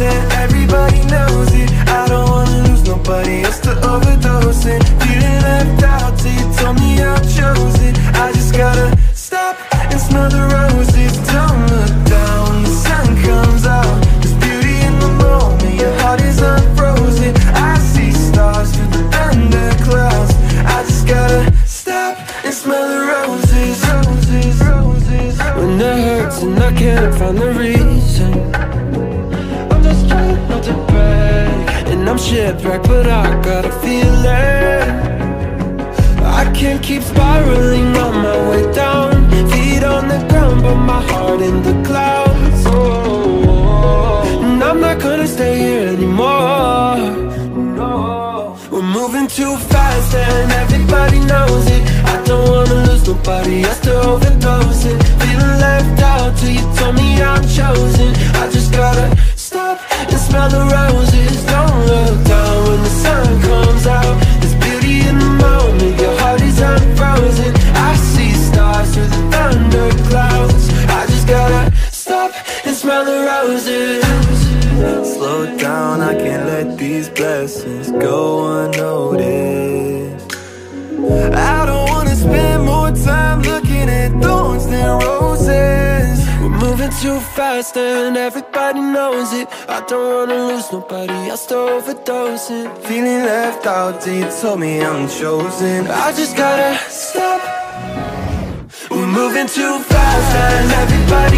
and everybody knows it. I don't wanna lose nobody else to overdose it. Feeling left out till you told me I chose it. I just gotta stop and smell the roses. Don't look down, the sun comes out. There's beauty in the moment, your heart is unfrozen. I see stars through the thunder clouds. I just gotta stop and smell the roses, roses, roses. When it hurts and I can't find the reason shipwrecked but I got a feeling. I can't keep spiraling on my way down. Feet on the ground but my heart in the clouds. And I'm not gonna stay here anymore. No, We're moving too fast and Slow down, I can't let these blessings go unnoticed. I don't wanna spend more time looking at thorns than roses. We're moving too fast and everybody knows it I don't wanna lose nobody I to overdosing Feeling left out you told me I'm chosen. I just gotta stop We're moving too fast and everybody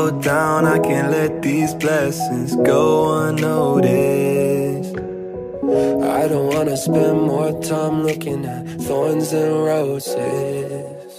Slow down, I can't let these blessings go unnoticed. I don't wanna spend more time looking at thorns and roses